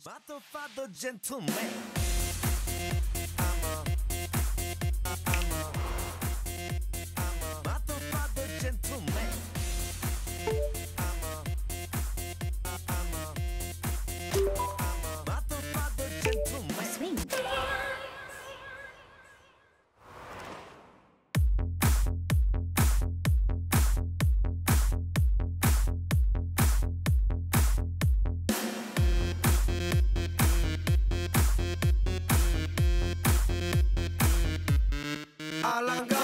Fado, Fado Gentleman. Alanga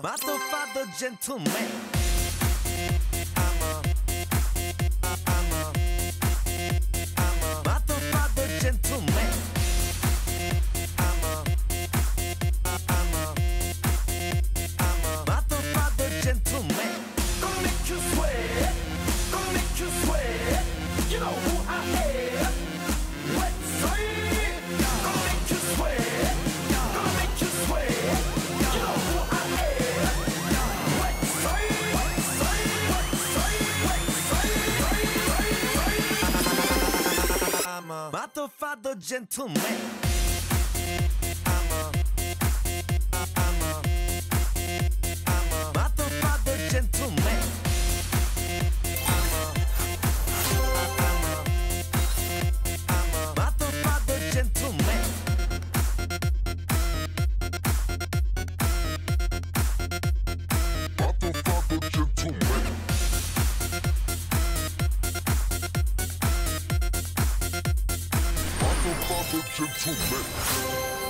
Must have the gentleman The father, gentleman. gentlemen.